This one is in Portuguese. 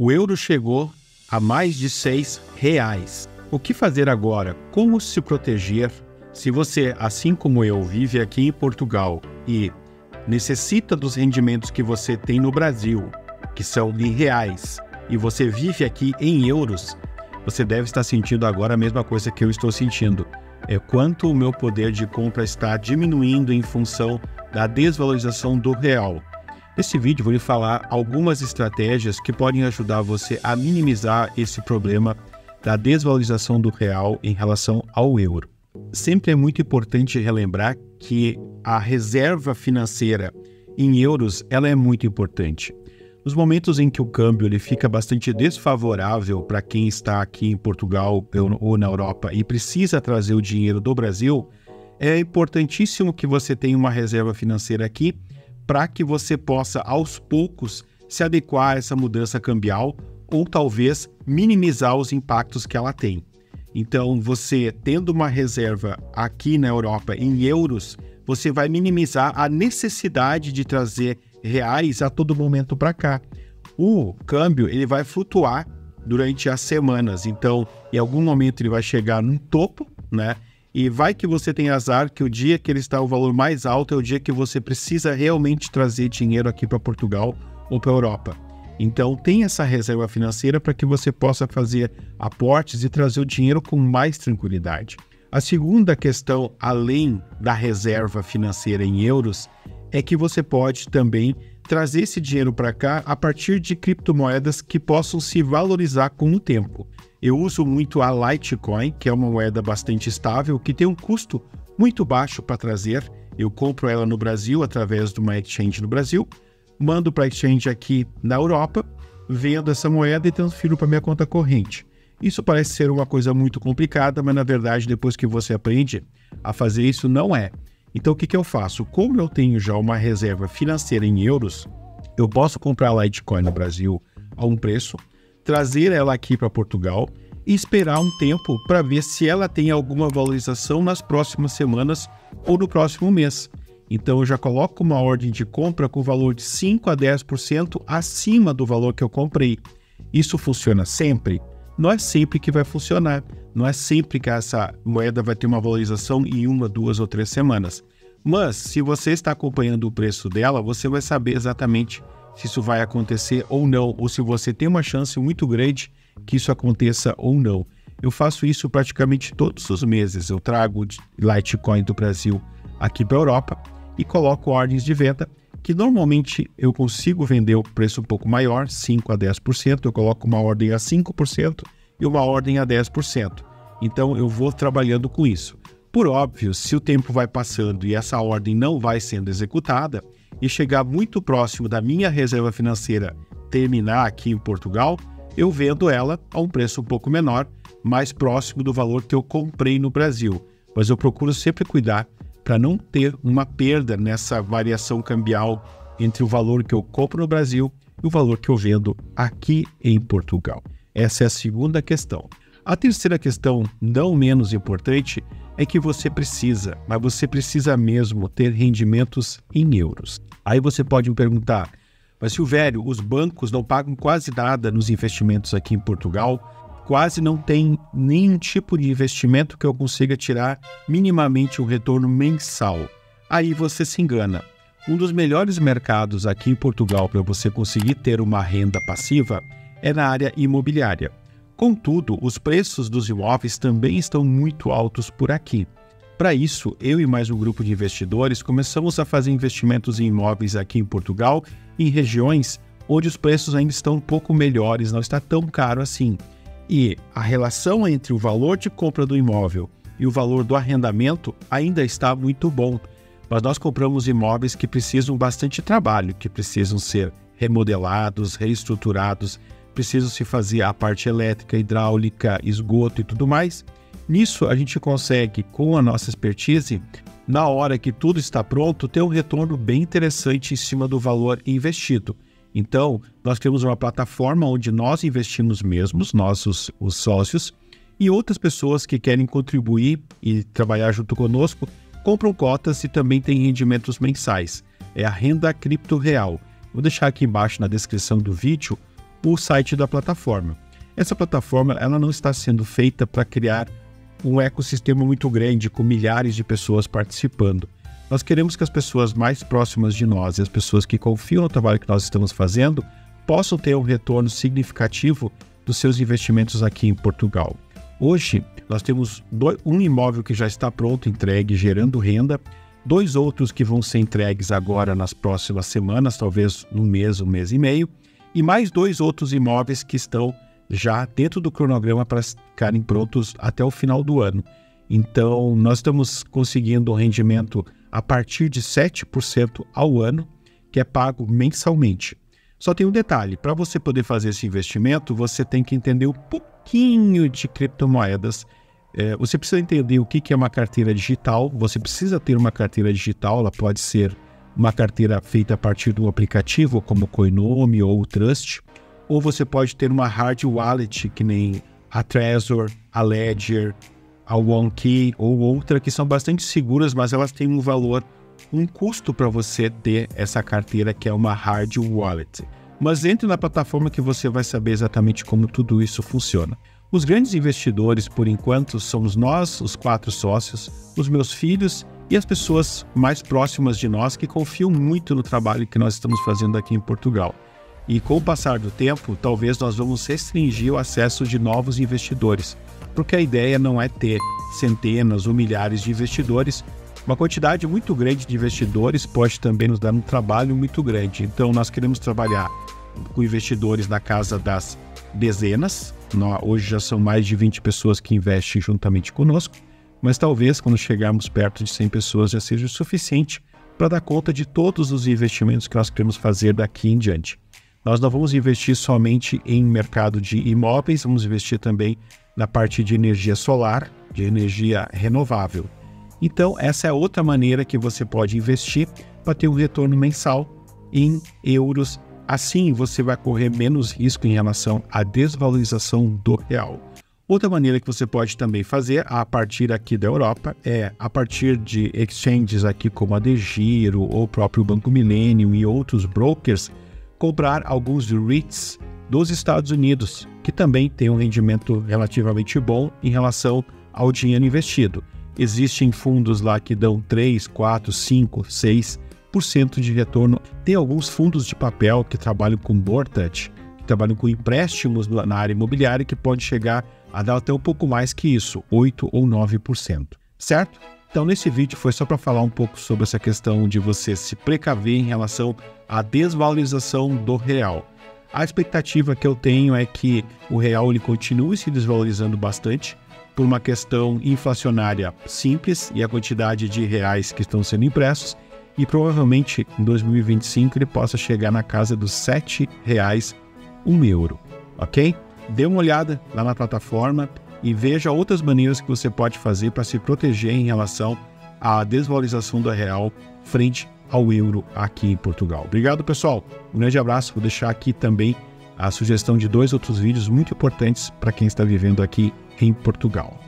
O euro chegou a mais de seis reais. O que fazer agora? Como se proteger? Se você, assim como eu, vive aqui em Portugal e necessita dos rendimentos que você tem no Brasil, que são em reais, e você vive aqui em euros, você deve estar sentindo agora a mesma coisa que eu estou sentindo. É quanto o meu poder de compra está diminuindo em função da desvalorização do real. Nesse vídeo vou lhe falar algumas estratégias que podem ajudar você a minimizar esse problema da desvalorização do real em relação ao euro. Sempre é muito importante relembrar que a reserva financeira em euros ela é muito importante. Nos momentos em que o câmbio ele fica bastante desfavorável para quem está aqui em Portugal ou na Europa e precisa trazer o dinheiro do Brasil, é importantíssimo que você tenha uma reserva financeira aqui para que você possa aos poucos se adequar a essa mudança cambial ou talvez minimizar os impactos que ela tem. Então, você tendo uma reserva aqui na Europa em euros, você vai minimizar a necessidade de trazer reais a todo momento para cá. O câmbio ele vai flutuar durante as semanas, então em algum momento ele vai chegar num topo, né? E vai que você tem azar que o dia que ele está o valor mais alto é o dia que você precisa realmente trazer dinheiro aqui para Portugal ou para Europa. Então, tem essa reserva financeira para que você possa fazer aportes e trazer o dinheiro com mais tranquilidade. A segunda questão, além da reserva financeira em euros, é que você pode também trazer esse dinheiro para cá a partir de criptomoedas que possam se valorizar com o tempo. Eu uso muito a Litecoin, que é uma moeda bastante estável, que tem um custo muito baixo para trazer. Eu compro ela no Brasil através de uma exchange no Brasil mando para a exchange aqui na Europa, vendo essa moeda e transfiro para minha conta corrente. Isso parece ser uma coisa muito complicada, mas na verdade, depois que você aprende a fazer isso, não é. Então, o que, que eu faço? Como eu tenho já uma reserva financeira em euros, eu posso comprar Litecoin no Brasil a um preço, trazer ela aqui para Portugal e esperar um tempo para ver se ela tem alguma valorização nas próximas semanas ou no próximo mês. Então eu já coloco uma ordem de compra com valor de 5 a 10% acima do valor que eu comprei. Isso funciona sempre? Não é sempre que vai funcionar. Não é sempre que essa moeda vai ter uma valorização em uma, duas ou três semanas. Mas se você está acompanhando o preço dela, você vai saber exatamente se isso vai acontecer ou não, ou se você tem uma chance muito grande que isso aconteça ou não. Eu faço isso praticamente todos os meses. Eu trago Litecoin do Brasil aqui para a Europa e coloco ordens de venda que normalmente eu consigo vender o preço um pouco maior, 5 a 10%, eu coloco uma ordem a 5% e uma ordem a 10%. Então eu vou trabalhando com isso. Por óbvio, se o tempo vai passando e essa ordem não vai sendo executada e chegar muito próximo da minha reserva financeira terminar aqui em Portugal, eu vendo ela a um preço um pouco menor, mais próximo do valor que eu comprei no Brasil. Mas eu procuro sempre cuidar para não ter uma perda nessa variação cambial entre o valor que eu compro no Brasil e o valor que eu vendo aqui em Portugal. Essa é a segunda questão. A terceira questão, não menos importante, é que você precisa, mas você precisa mesmo ter rendimentos em euros. Aí você pode me perguntar, mas se o velho, os bancos não pagam quase nada nos investimentos aqui em Portugal, quase não tem nenhum tipo de investimento que eu consiga tirar minimamente um retorno mensal. Aí você se engana. Um dos melhores mercados aqui em Portugal para você conseguir ter uma renda passiva é na área imobiliária. Contudo, os preços dos imóveis também estão muito altos por aqui. Para isso, eu e mais um grupo de investidores começamos a fazer investimentos em imóveis aqui em Portugal, em regiões onde os preços ainda estão um pouco melhores, não está tão caro assim e a relação entre o valor de compra do imóvel e o valor do arrendamento ainda está muito bom. Mas nós compramos imóveis que precisam bastante trabalho, que precisam ser remodelados, reestruturados, precisam se fazer a parte elétrica, hidráulica, esgoto e tudo mais. Nisso a gente consegue, com a nossa expertise, na hora que tudo está pronto, ter um retorno bem interessante em cima do valor investido. Então, nós temos uma plataforma onde nós investimos mesmos, nossos os sócios, e outras pessoas que querem contribuir e trabalhar junto conosco compram cotas e também têm rendimentos mensais. É a renda cripto real. Vou deixar aqui embaixo na descrição do vídeo o site da plataforma. Essa plataforma ela não está sendo feita para criar um ecossistema muito grande com milhares de pessoas participando. Nós queremos que as pessoas mais próximas de nós e as pessoas que confiam no trabalho que nós estamos fazendo possam ter um retorno significativo dos seus investimentos aqui em Portugal. Hoje, nós temos dois, um imóvel que já está pronto, entregue, gerando renda, dois outros que vão ser entregues agora nas próximas semanas, talvez no mês, um mês e meio, e mais dois outros imóveis que estão já dentro do cronograma para ficarem prontos até o final do ano. Então, nós estamos conseguindo um rendimento a partir de 7% ao ano, que é pago mensalmente. Só tem um detalhe: para você poder fazer esse investimento, você tem que entender um pouquinho de criptomoedas. É, você precisa entender o que é uma carteira digital. Você precisa ter uma carteira digital, ela pode ser uma carteira feita a partir um aplicativo como o Coinome ou o Trust, ou você pode ter uma hard wallet que nem a Trezor, a Ledger, a OneKey ou outra que são bastante seguras, mas elas têm um valor um custo para você ter essa carteira que é uma hard wallet. Mas entre na plataforma que você vai saber exatamente como tudo isso funciona. Os grandes investidores, por enquanto, somos nós, os quatro sócios, os meus filhos e as pessoas mais próximas de nós que confiam muito no trabalho que nós estamos fazendo aqui em Portugal. E com o passar do tempo, talvez nós vamos restringir o acesso de novos investidores, porque a ideia não é ter centenas ou milhares de investidores, uma quantidade muito grande de investidores pode também nos dar um trabalho muito grande. Então, nós queremos trabalhar com investidores na casa das dezenas. hoje já são mais de 20 pessoas que investem juntamente conosco, mas talvez quando chegarmos perto de 100 pessoas já seja o suficiente para dar conta de todos os investimentos que nós queremos fazer daqui em diante. Nós não vamos investir somente em mercado de imóveis, vamos investir também na parte de energia solar, de energia renovável. Então, essa é outra maneira que você pode investir para ter um retorno mensal em euros. Assim, você vai correr menos risco em relação à desvalorização do real. Outra maneira que você pode também fazer a partir aqui da Europa é a partir de exchanges aqui como a DeGiro ou o próprio Banco Millennium e outros brokers comprar alguns REITs dos Estados Unidos, que também tem um rendimento relativamente bom em relação ao dinheiro investido. Existem fundos lá que dão 3, 4, 5, 6% de retorno. Tem alguns fundos de papel que trabalham com mortgage, que trabalham com empréstimos na área imobiliária, que pode chegar a dar até um pouco mais que isso, 8 ou 9%. Certo? Então, nesse vídeo foi só para falar um pouco sobre essa questão de você se precaver em relação à desvalorização do real. A expectativa que eu tenho é que o real ele continue se desvalorizando bastante, por uma questão inflacionária simples e a quantidade de reais que estão sendo impressos, e provavelmente em 2025 ele possa chegar na casa dos R$ reais um euro, ok? Dê uma olhada lá na plataforma e veja outras maneiras que você pode fazer para se proteger em relação à desvalorização do real frente ao euro aqui em Portugal. Obrigado, pessoal. Um grande abraço. Vou deixar aqui também a sugestão de dois outros vídeos muito importantes para quem está vivendo aqui em Portugal.